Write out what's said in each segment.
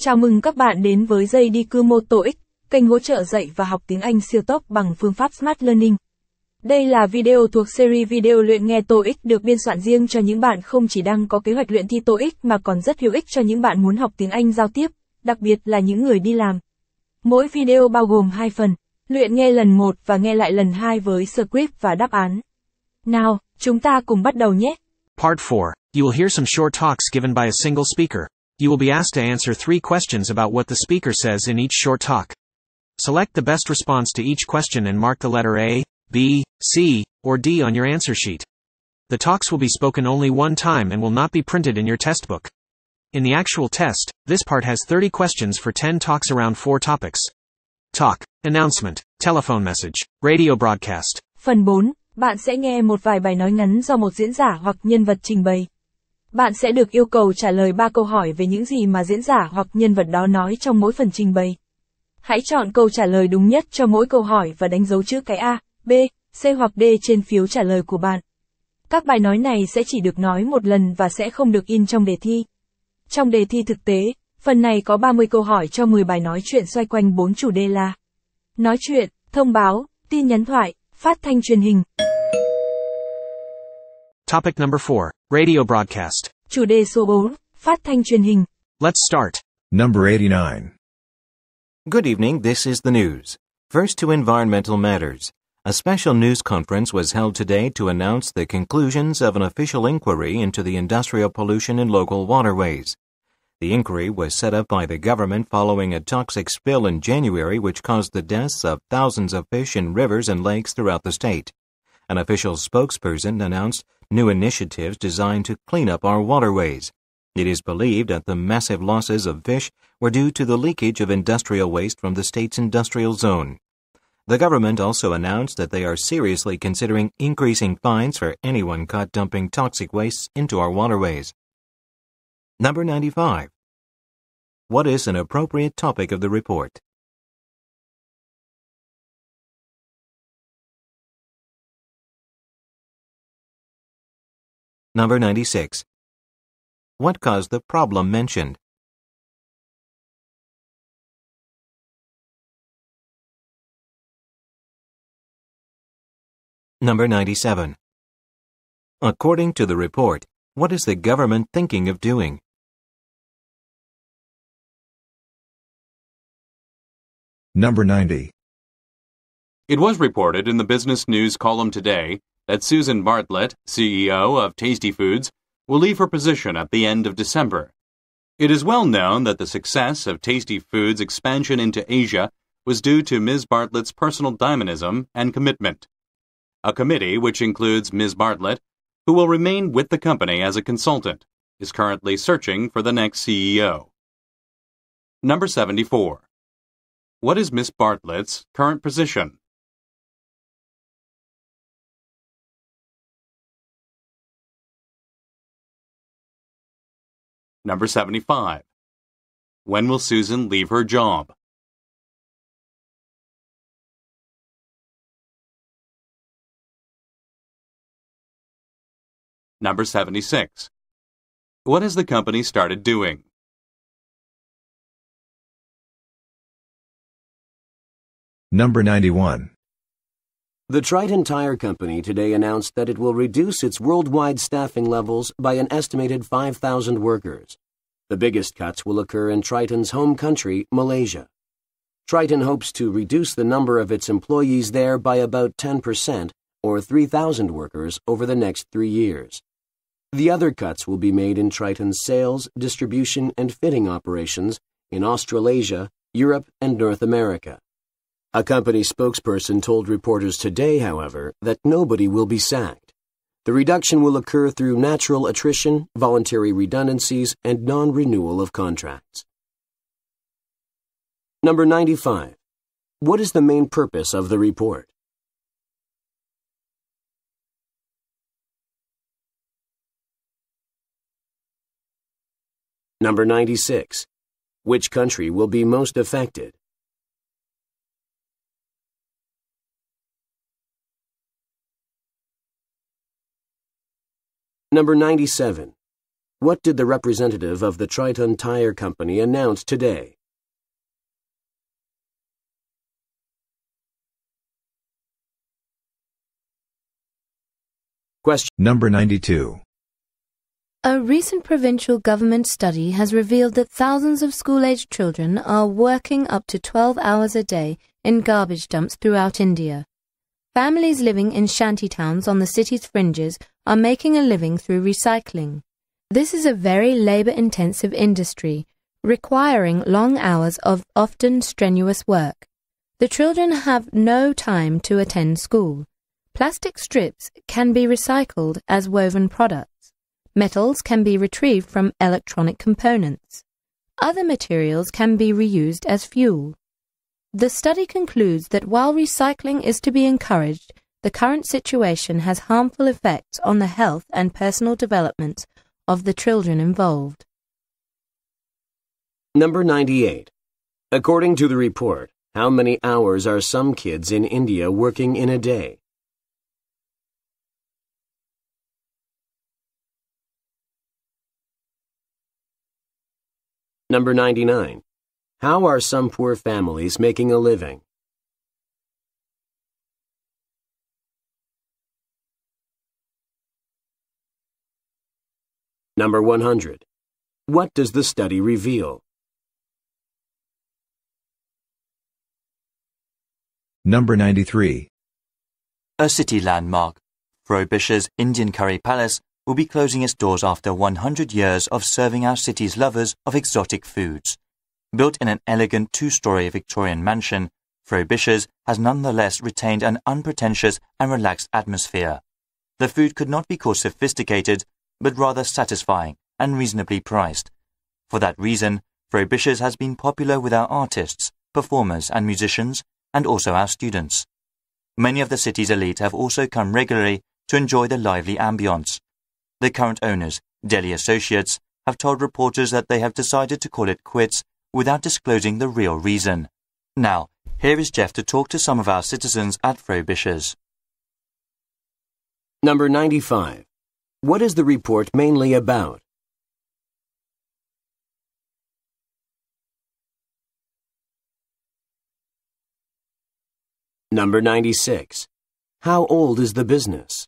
Chào mừng các bạn đến với dây đi cư mô TOEIC, kênh hỗ trợ dạy và học tiếng Anh siêu tốc bằng phương pháp Smart Learning. Đây là video thuộc series video luyện nghe TOEIC được biên soạn riêng cho những bạn không chỉ đang có kế hoạch luyện thi TOEIC mà còn rất hữu ích cho những bạn muốn học tiếng Anh giao tiếp, đặc biệt là những người đi làm. Mỗi video bao gồm hai phần, luyện nghe lần 1 và nghe lại lần 2 với script và đáp án. Nào, chúng ta cùng bắt đầu nhé. Part 4. You will hear some short talks given by a single speaker. You will be asked to answer three questions about what the speaker says in each short talk. Select the best response to each question and mark the letter A, B, C, or D on your answer sheet. The talks will be spoken only one time and will not be printed in your test book. In the actual test, this part has 30 questions for 10 talks around four topics. Talk, announcement, telephone message, radio broadcast. Phần 4, bạn sẽ nghe một vài bài nói ngắn do một diễn giả hoặc nhân vật trình bày. Bạn sẽ được yêu cầu trả lời 3 câu hỏi về những gì mà diễn giả hoặc nhân vật đó nói trong mỗi phần trình bày. Hãy chọn câu trả lời đúng nhất cho mỗi câu hỏi và đánh dấu chữ cái A, B, C hoặc D trên phiếu trả lời của bạn. Các bài nói này sẽ chỉ được nói một lần và sẽ không được in trong đề thi. Trong đề thi thực tế, phần này có 30 câu hỏi cho 10 bài nói chuyện xoay quanh 4 chủ đề là Nói chuyện, thông báo, tin nhắn thoại, phát thanh truyền hình. Topic number 4. Radio broadcast. Chủ đề số 4, phát thanh truyền hình. Let's start. Number 89. Good evening, this is the news. First to environmental matters. A special news conference was held today to announce the conclusions of an official inquiry into the industrial pollution in local waterways. The inquiry was set up by the government following a toxic spill in January which caused the deaths of thousands of fish in rivers and lakes throughout the state. An official spokesperson announced new initiatives designed to clean up our waterways. It is believed that the massive losses of fish were due to the leakage of industrial waste from the state's industrial zone. The government also announced that they are seriously considering increasing fines for anyone caught dumping toxic wastes into our waterways. Number 95. What is an appropriate topic of the report? Number 96. What caused the problem mentioned? Number 97. According to the report, what is the government thinking of doing? Number 90. It was reported in the Business News column today that Susan Bartlett, CEO of Tasty Foods, will leave her position at the end of December. It is well known that the success of Tasty Foods' expansion into Asia was due to Ms. Bartlett's personal dynamism and commitment. A committee, which includes Ms. Bartlett, who will remain with the company as a consultant, is currently searching for the next CEO. Number 74. What is Miss Bartlett's current position? Number 75. When will Susan leave her job? Number 76. What has the company started doing? Number 91. The Triton Tire Company today announced that it will reduce its worldwide staffing levels by an estimated 5,000 workers. The biggest cuts will occur in Triton's home country, Malaysia. Triton hopes to reduce the number of its employees there by about 10%, or 3,000 workers, over the next three years. The other cuts will be made in Triton's sales, distribution, and fitting operations in Australasia, Europe, and North America. A company spokesperson told reporters today, however, that nobody will be sacked. The reduction will occur through natural attrition, voluntary redundancies, and non renewal of contracts. Number 95. What is the main purpose of the report? Number 96. Which country will be most affected? Number 97. What did the representative of the Triton Tire Company announce today? Question Number 92. A recent provincial government study has revealed that thousands of school-aged children are working up to 12 hours a day in garbage dumps throughout India. Families living in shanty towns on the city's fringes are making a living through recycling. This is a very labor-intensive industry, requiring long hours of often strenuous work. The children have no time to attend school. Plastic strips can be recycled as woven products. Metals can be retrieved from electronic components. Other materials can be reused as fuel. The study concludes that while recycling is to be encouraged, the current situation has harmful effects on the health and personal development of the children involved. Number 98. According to the report, how many hours are some kids in India working in a day? Number 99. How are some poor families making a living? Number 100. What does the study reveal? Number 93. A city landmark, Frobisher's Indian Curry Palace will be closing its doors after 100 years of serving our city's lovers of exotic foods. Built in an elegant two-story Victorian mansion, Frobisher's has nonetheless retained an unpretentious and relaxed atmosphere. The food could not be called sophisticated, but rather satisfying and reasonably priced. For that reason, Frobisher's has been popular with our artists, performers and musicians, and also our students. Many of the city's elite have also come regularly to enjoy the lively ambience. The current owners, Delhi Associates, have told reporters that they have decided to call it quits without disclosing the real reason. Now, here is Jeff to talk to some of our citizens at Frobisher's. Number 95. What is the report mainly about? Number 96. How old is the business?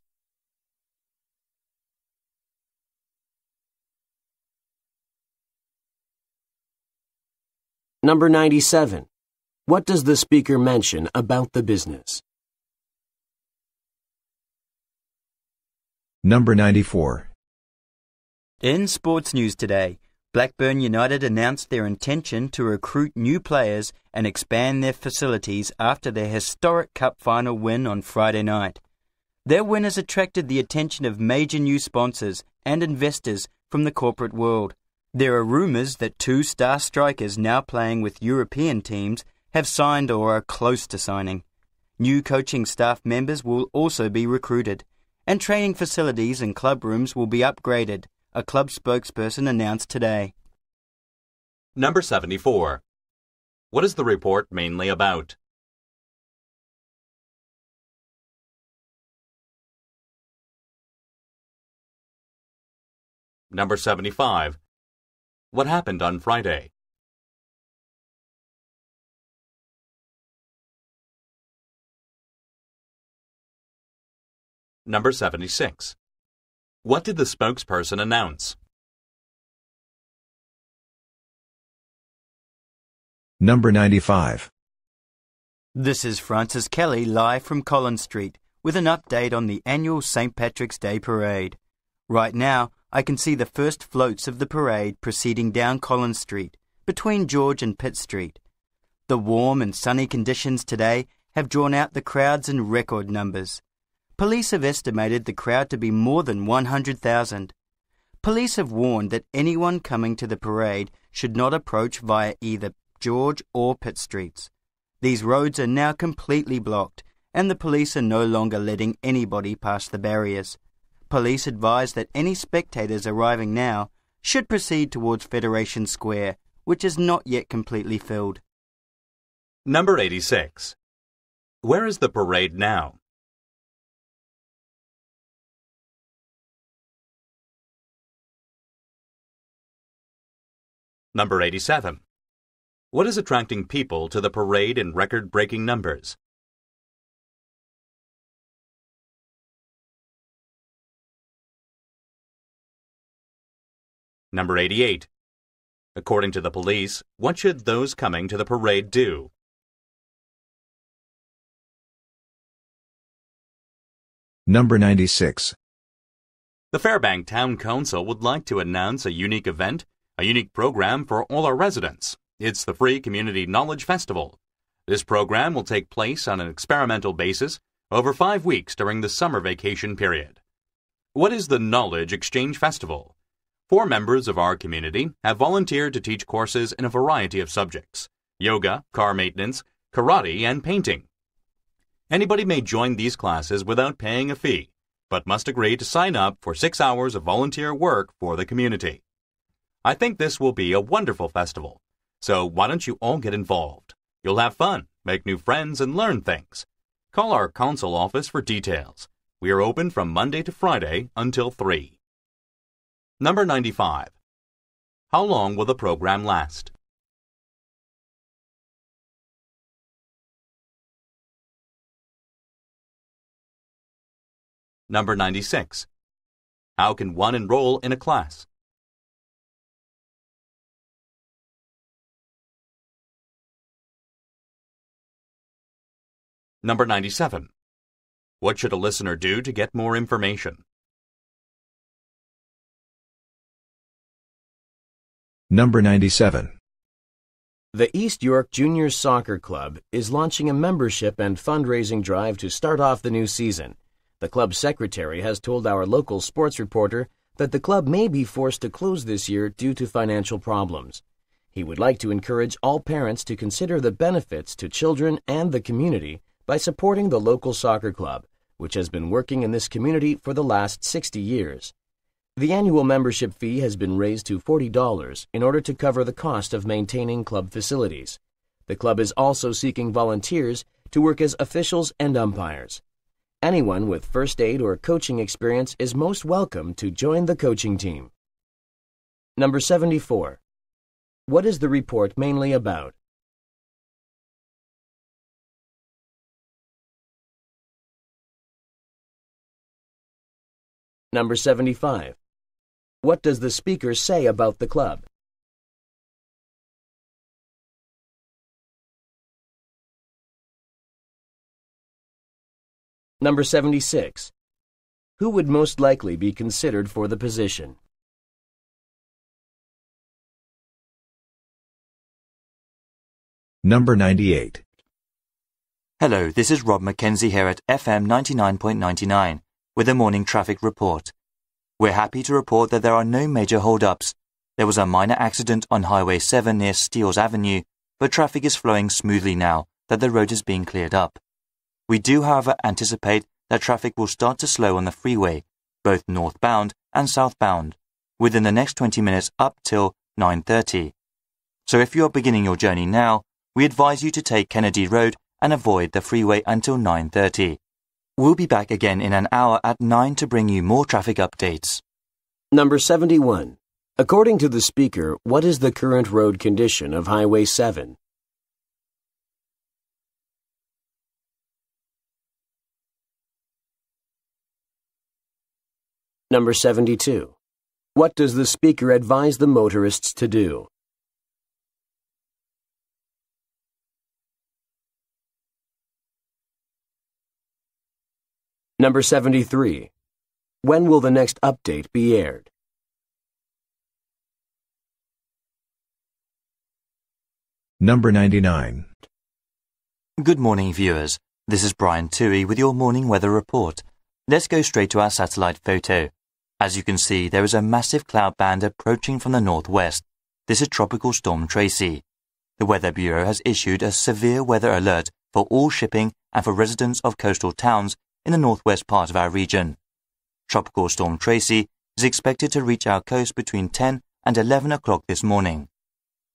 Number 97. What does the speaker mention about the business? Number 94. In sports news today, Blackburn United announced their intention to recruit new players and expand their facilities after their historic cup final win on Friday night. Their win has attracted the attention of major new sponsors and investors from the corporate world. There are rumours that two star strikers now playing with European teams have signed or are close to signing. New coaching staff members will also be recruited, and training facilities and club rooms will be upgraded, a club spokesperson announced today. Number 74. What is the report mainly about? Number 75. What happened on Friday? Number 76. What did the spokesperson announce? Number 95. This is Francis Kelly live from Collins Street with an update on the annual St. Patrick's Day Parade. Right now, I can see the first floats of the parade proceeding down Collins Street between George and Pitt Street. The warm and sunny conditions today have drawn out the crowds in record numbers. Police have estimated the crowd to be more than 100,000. Police have warned that anyone coming to the parade should not approach via either George or Pitt Streets. These roads are now completely blocked, and the police are no longer letting anybody past the barriers. Police advise that any spectators arriving now should proceed towards Federation Square, which is not yet completely filled. Number 86. Where is the parade now? Number 87. What is attracting people to the parade in record breaking numbers? Number 88. According to the police, what should those coming to the parade do? Number 96. The Fairbank Town Council would like to announce a unique event, a unique program for all our residents. It's the Free Community Knowledge Festival. This program will take place on an experimental basis over five weeks during the summer vacation period. What is the Knowledge Exchange Festival? Four members of our community have volunteered to teach courses in a variety of subjects yoga, car maintenance, karate, and painting. Anybody may join these classes without paying a fee, but must agree to sign up for six hours of volunteer work for the community. I think this will be a wonderful festival, so why don't you all get involved? You'll have fun, make new friends, and learn things. Call our council office for details. We are open from Monday to Friday until 3. Number 95. How long will the program last? Number 96. How can one enroll in a class? Number 97. What should a listener do to get more information? Number 97. The East York Junior Soccer Club is launching a membership and fundraising drive to start off the new season. The club secretary has told our local sports reporter that the club may be forced to close this year due to financial problems. He would like to encourage all parents to consider the benefits to children and the community by supporting the local soccer club, which has been working in this community for the last 60 years. The annual membership fee has been raised to $40 in order to cover the cost of maintaining club facilities. The club is also seeking volunteers to work as officials and umpires. Anyone with first aid or coaching experience is most welcome to join the coaching team. Number 74. What is the report mainly about? Number 75. What does the speaker say about the club? Number 76. Who would most likely be considered for the position? Number 98. Hello, this is Rob Mackenzie here at FM 99.99 with a morning traffic report. We're happy to report that there are no major hold-ups. There was a minor accident on Highway 7 near Steeles Avenue, but traffic is flowing smoothly now that the road is being cleared up. We do, however, anticipate that traffic will start to slow on the freeway, both northbound and southbound, within the next 20 minutes up till 9.30. So if you are beginning your journey now, we advise you to take Kennedy Road and avoid the freeway until 9.30. We'll be back again in an hour at 9 to bring you more traffic updates. Number 71. According to the speaker, what is the current road condition of Highway 7? Number 72. What does the speaker advise the motorists to do? Number 73. When will the next update be aired? Number 99. Good morning, viewers. This is Brian Toohey with your morning weather report. Let's go straight to our satellite photo. As you can see, there is a massive cloud band approaching from the northwest. This is Tropical Storm Tracy. The Weather Bureau has issued a severe weather alert for all shipping and for residents of coastal towns in the northwest part of our region. Tropical Storm Tracy is expected to reach our coast between 10 and 11 o'clock this morning.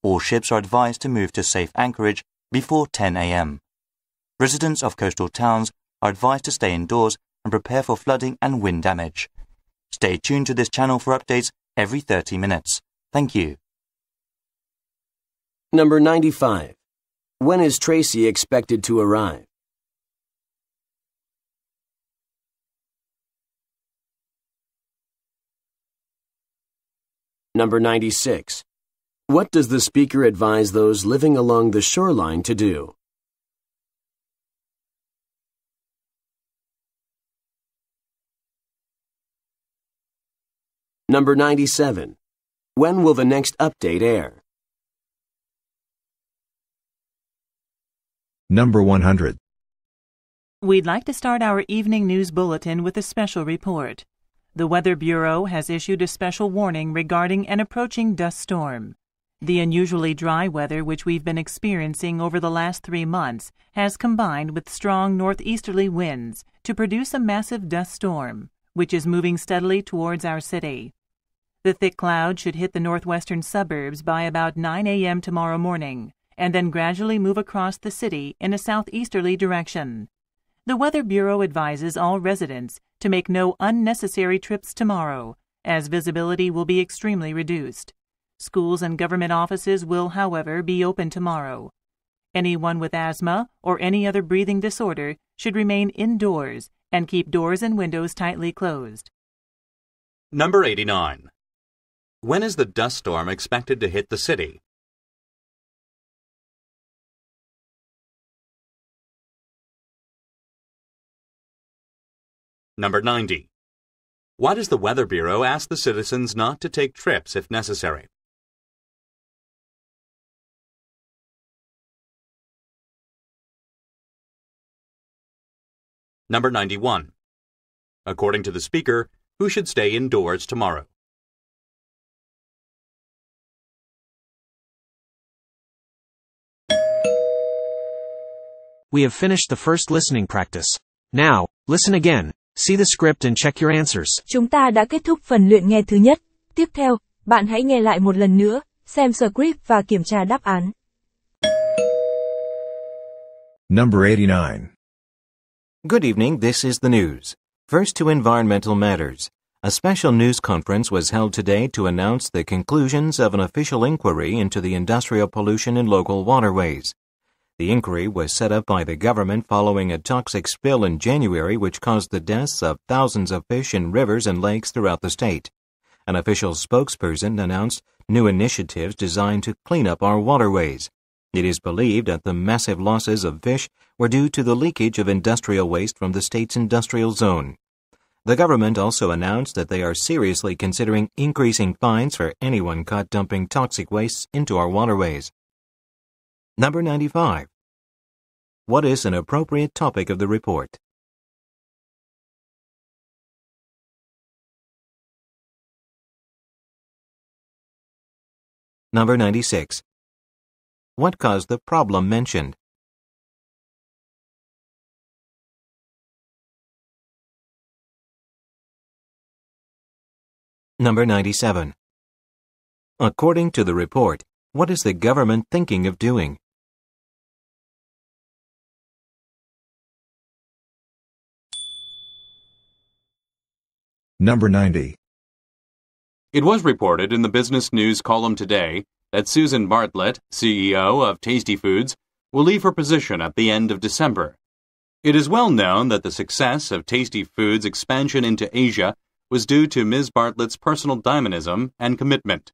All ships are advised to move to safe anchorage before 10 a.m. Residents of coastal towns are advised to stay indoors and prepare for flooding and wind damage. Stay tuned to this channel for updates every 30 minutes. Thank you. Number 95. When is Tracy expected to arrive? Number 96. What does the speaker advise those living along the shoreline to do? Number 97. When will the next update air? Number 100. We'd like to start our evening news bulletin with a special report. The Weather Bureau has issued a special warning regarding an approaching dust storm. The unusually dry weather which we've been experiencing over the last three months has combined with strong northeasterly winds to produce a massive dust storm, which is moving steadily towards our city. The thick cloud should hit the northwestern suburbs by about 9 a.m. tomorrow morning, and then gradually move across the city in a southeasterly direction. The Weather Bureau advises all residents to make no unnecessary trips tomorrow, as visibility will be extremely reduced. Schools and government offices will, however, be open tomorrow. Anyone with asthma or any other breathing disorder should remain indoors and keep doors and windows tightly closed. Number 89. When is the dust storm expected to hit the city? Number 90. Why does the Weather Bureau ask the citizens not to take trips if necessary? Number 91. According to the speaker, who should stay indoors tomorrow? We have finished the first listening practice. Now, listen again, see the script and check your answers. Chúng ta đã kết thúc phần luyện nghe thứ nhất. Tiếp theo, bạn hãy nghe lại một lần nữa, xem script và kiểm tra đáp án. Number 89. Good evening, this is the news. First to environmental matters. A special news conference was held today to announce the conclusions of an official inquiry into the industrial pollution in local waterways. The inquiry was set up by the government following a toxic spill in January which caused the deaths of thousands of fish in rivers and lakes throughout the state. An official spokesperson announced new initiatives designed to clean up our waterways. It is believed that the massive losses of fish were due to the leakage of industrial waste from the state's industrial zone. The government also announced that they are seriously considering increasing fines for anyone caught dumping toxic wastes into our waterways. Number 95. What is an appropriate topic of the report? Number 96. What caused the problem mentioned? Number 97. According to the report, what is the government thinking of doing? Number 90. It was reported in the Business News column today that Susan Bartlett, CEO of Tasty Foods, will leave her position at the end of December. It is well known that the success of Tasty Foods' expansion into Asia was due to Ms. Bartlett's personal dynamism and commitment.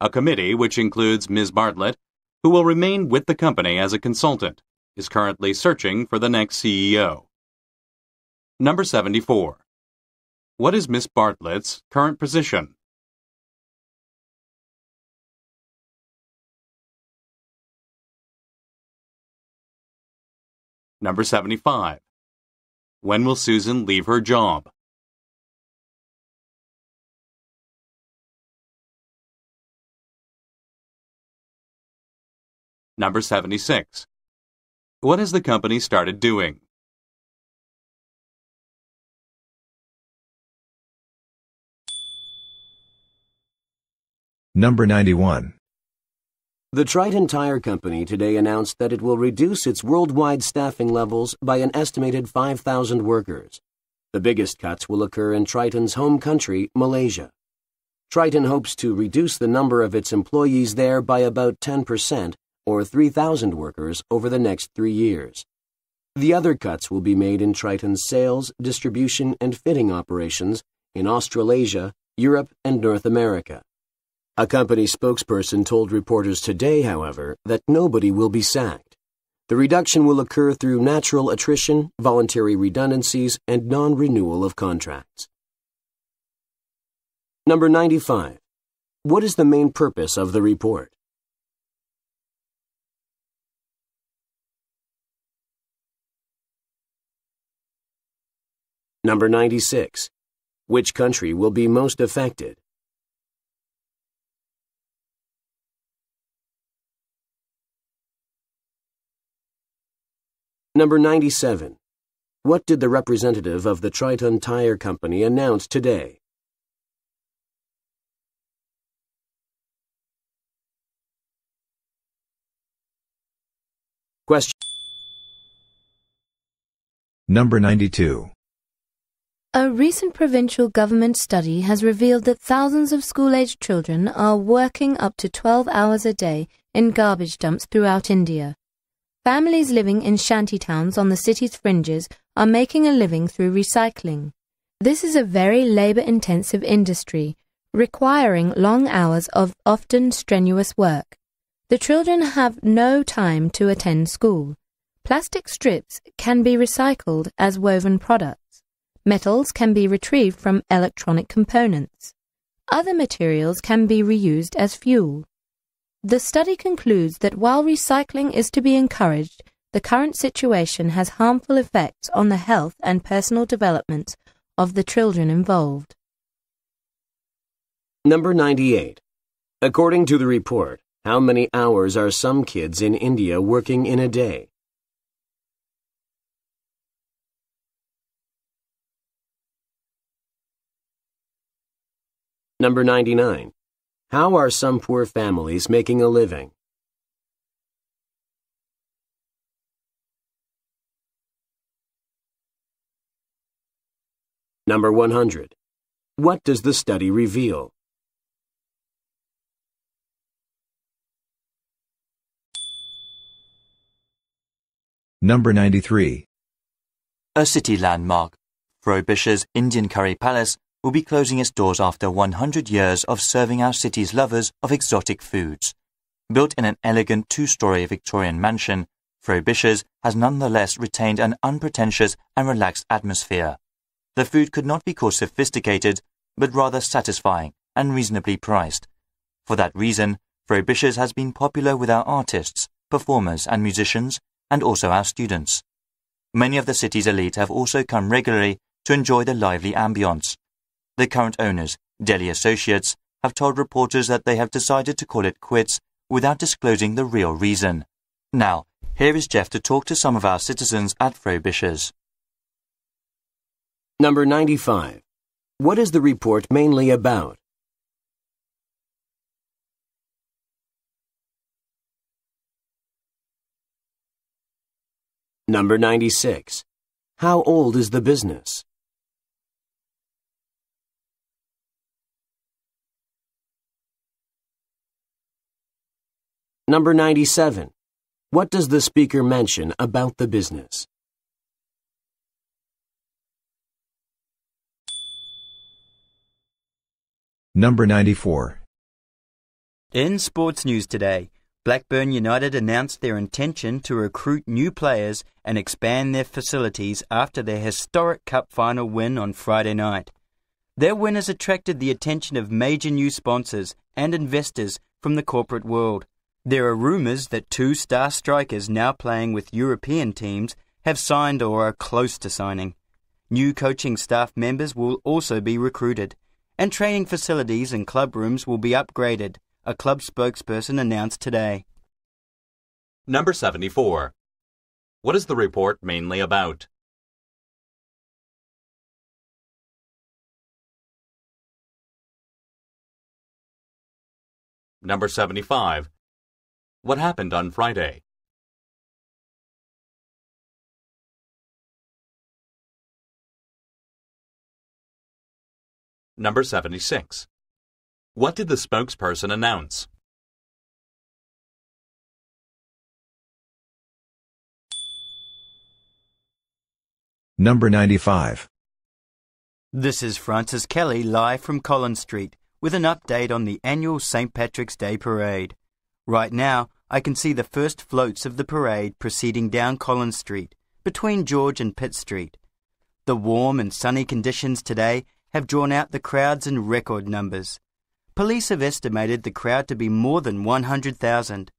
A committee, which includes Ms. Bartlett, who will remain with the company as a consultant, is currently searching for the next CEO. Number 74. What is Miss Bartlett's current position? Number 75. When will Susan leave her job? Number 76. What has the company started doing? Number 91. The Triton Tire Company today announced that it will reduce its worldwide staffing levels by an estimated 5,000 workers. The biggest cuts will occur in Triton's home country, Malaysia. Triton hopes to reduce the number of its employees there by about 10%, or 3,000 workers, over the next three years. The other cuts will be made in Triton's sales, distribution, and fitting operations in Australasia, Europe, and North America. A company spokesperson told reporters today, however, that nobody will be sacked. The reduction will occur through natural attrition, voluntary redundancies, and non renewal of contracts. Number 95. What is the main purpose of the report? Number 96. Which country will be most affected? Number 97. What did the representative of the Triton Tire Company announce today? Question. Number 92. A recent provincial government study has revealed that thousands of school-aged children are working up to 12 hours a day in garbage dumps throughout India. Families living in shanty towns on the city's fringes are making a living through recycling. This is a very labor-intensive industry, requiring long hours of often strenuous work. The children have no time to attend school. Plastic strips can be recycled as woven products. Metals can be retrieved from electronic components. Other materials can be reused as fuel. The study concludes that while recycling is to be encouraged, the current situation has harmful effects on the health and personal development of the children involved. Number 98. According to the report, how many hours are some kids in India working in a day? Number 99. How are some poor families making a living? Number 100. What does the study reveal? Number 93. A city landmark, Frobisher's Indian Curry Palace will be closing its doors after 100 years of serving our city's lovers of exotic foods. Built in an elegant two-story Victorian mansion, Frobisher's has nonetheless retained an unpretentious and relaxed atmosphere. The food could not be called sophisticated, but rather satisfying and reasonably priced. For that reason, Frobisher's has been popular with our artists, performers and musicians, and also our students. Many of the city's elite have also come regularly to enjoy the lively ambience. The current owners, Delhi Associates, have told reporters that they have decided to call it quits without disclosing the real reason. Now, here is Jeff to talk to some of our citizens at Frobisher's. Number 95. What is the report mainly about? Number 96. How old is the business? Number 97. What does the speaker mention about the business? Number 94. In sports news today, Blackburn United announced their intention to recruit new players and expand their facilities after their historic cup final win on Friday night. Their win has attracted the attention of major new sponsors and investors from the corporate world. There are rumours that two star strikers now playing with European teams have signed or are close to signing. New coaching staff members will also be recruited, and training facilities and club rooms will be upgraded, a club spokesperson announced today. Number 74. What is the report mainly about? Number 75. What happened on Friday? Number 76. What did the spokesperson announce? Number 95. This is Francis Kelly live from Collins Street with an update on the annual St. Patrick's Day Parade. Right now, I can see the first floats of the parade proceeding down Collins Street between George and Pitt Street. The warm and sunny conditions today have drawn out the crowds in record numbers. Police have estimated the crowd to be more than 100,000.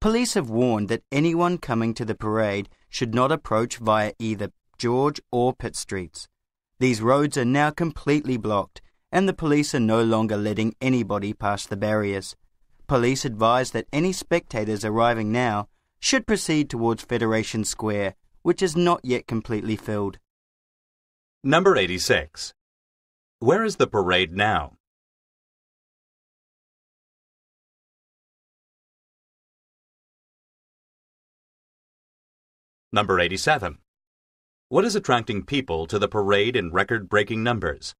Police have warned that anyone coming to the parade should not approach via either George or Pitt Streets. These roads are now completely blocked, and the police are no longer letting anybody pass the barriers. Police advise that any spectators arriving now should proceed towards Federation Square, which is not yet completely filled. Number 86. Where is the parade now? Number 87. What is attracting people to the parade in record breaking numbers?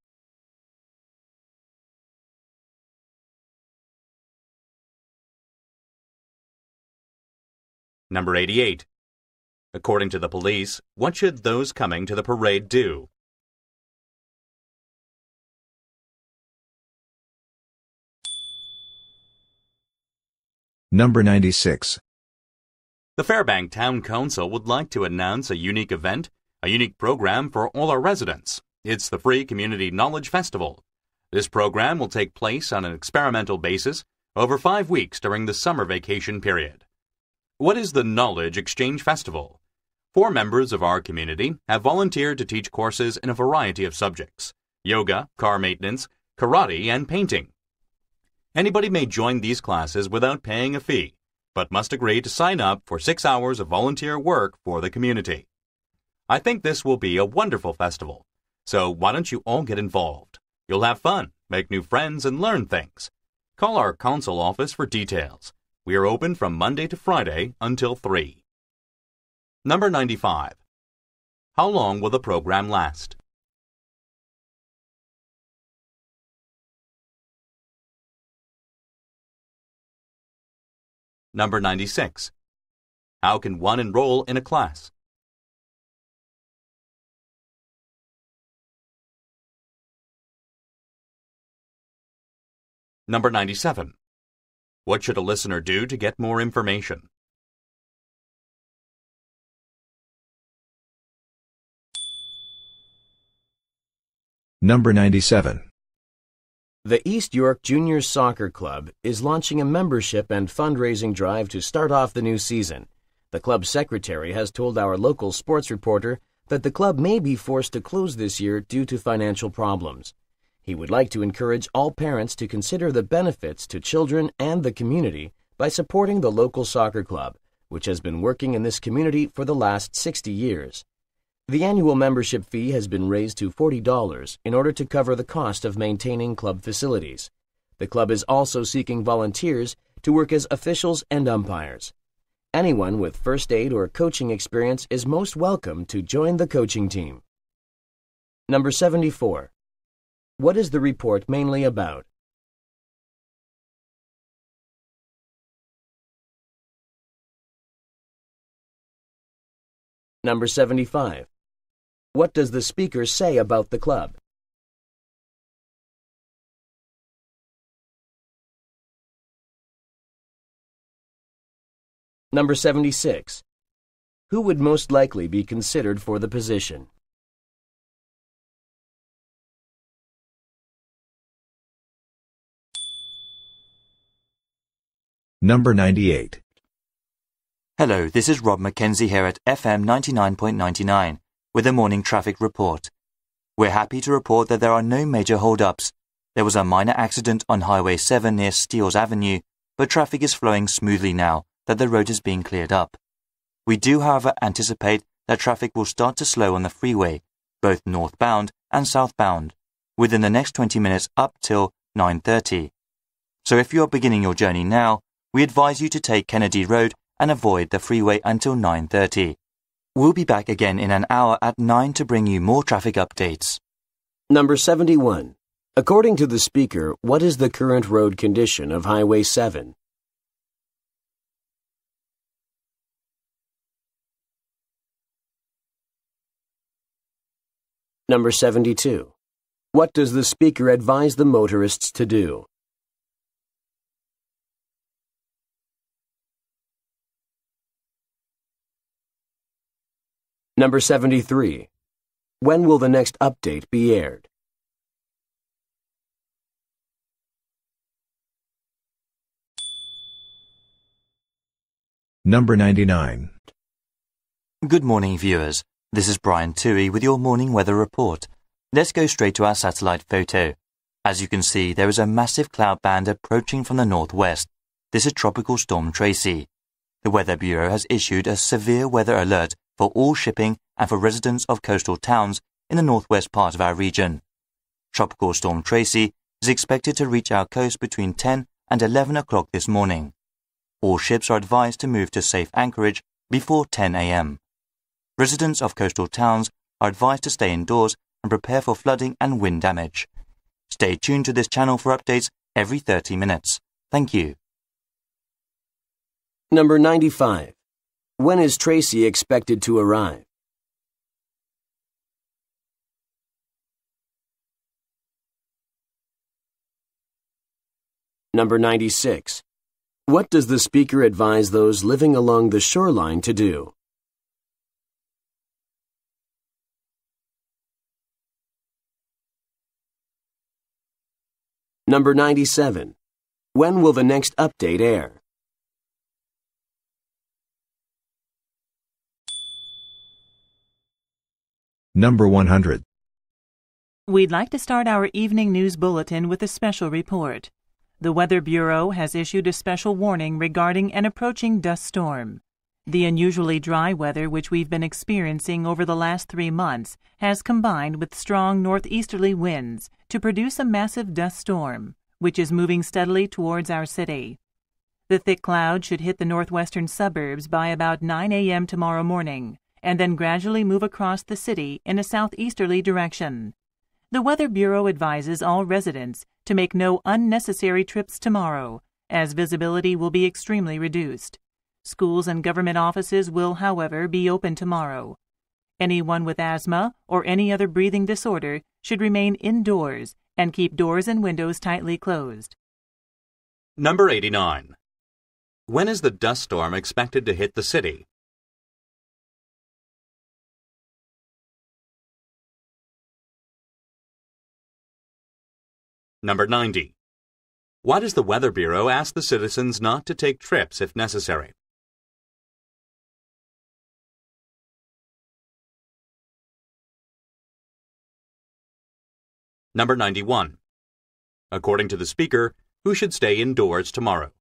Number 88. According to the police, what should those coming to the parade do? Number 96. The Fairbank Town Council would like to announce a unique event, a unique program for all our residents. It's the Free Community Knowledge Festival. This program will take place on an experimental basis over five weeks during the summer vacation period. What is the Knowledge Exchange Festival? Four members of our community have volunteered to teach courses in a variety of subjects yoga, car maintenance, karate, and painting. Anybody may join these classes without paying a fee, but must agree to sign up for six hours of volunteer work for the community. I think this will be a wonderful festival, so why don't you all get involved? You'll have fun, make new friends, and learn things. Call our council office for details. We are open from Monday to Friday until 3. Number 95. How long will the program last? Number 96. How can one enroll in a class? Number 97. What should a listener do to get more information? Number 97. The East York Junior Soccer Club is launching a membership and fundraising drive to start off the new season. The club secretary has told our local sports reporter that the club may be forced to close this year due to financial problems. He would like to encourage all parents to consider the benefits to children and the community by supporting the local soccer club, which has been working in this community for the last 60 years. The annual membership fee has been raised to $40 in order to cover the cost of maintaining club facilities. The club is also seeking volunteers to work as officials and umpires. Anyone with first aid or coaching experience is most welcome to join the coaching team. Number 74. What is the report mainly about? Number 75. What does the speaker say about the club? Number 76. Who would most likely be considered for the position? Number 98. Hello, this is Rob Mackenzie here at FM 99.99 with a morning traffic report. We're happy to report that there are no major hold-ups. There was a minor accident on Highway 7 near Steeles Avenue, but traffic is flowing smoothly now that the road is being cleared up. We do, however, anticipate that traffic will start to slow on the freeway, both northbound and southbound, within the next 20 minutes up till 9.30. So if you are beginning your journey now, we advise you to take Kennedy Road and avoid the freeway until 9.30. We'll be back again in an hour at 9 to bring you more traffic updates. Number 71. According to the speaker, what is the current road condition of Highway 7? Number 72. What does the speaker advise the motorists to do? Number 73. When will the next update be aired? Number 99. Good morning, viewers. This is Brian Toohey with your morning weather report. Let's go straight to our satellite photo. As you can see, there is a massive cloud band approaching from the northwest. This is Tropical Storm Tracy. The Weather Bureau has issued a severe weather alert for all shipping and for residents of coastal towns in the northwest part of our region. Tropical Storm Tracy is expected to reach our coast between 10 and 11 o'clock this morning. All ships are advised to move to safe anchorage before 10 a.m. Residents of coastal towns are advised to stay indoors and prepare for flooding and wind damage. Stay tuned to this channel for updates every 30 minutes. Thank you. Number 95. When is Tracy expected to arrive? Number 96. What does the speaker advise those living along the shoreline to do? Number 97. When will the next update air? Number 100. We'd like to start our evening news bulletin with a special report. The Weather Bureau has issued a special warning regarding an approaching dust storm. The unusually dry weather which we've been experiencing over the last three months has combined with strong northeasterly winds to produce a massive dust storm, which is moving steadily towards our city. The thick cloud should hit the northwestern suburbs by about 9 a.m. tomorrow morning, and then gradually move across the city in a southeasterly direction. The Weather Bureau advises all residents to make no unnecessary trips tomorrow, as visibility will be extremely reduced. Schools and government offices will, however, be open tomorrow. Anyone with asthma or any other breathing disorder should remain indoors and keep doors and windows tightly closed. Number 89. When is the dust storm expected to hit the city? Number 90. Why does the Weather Bureau ask the citizens not to take trips if necessary? Number 91. According to the speaker, who should stay indoors tomorrow?